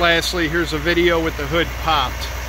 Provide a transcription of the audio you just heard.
lastly, here's a video with the hood popped.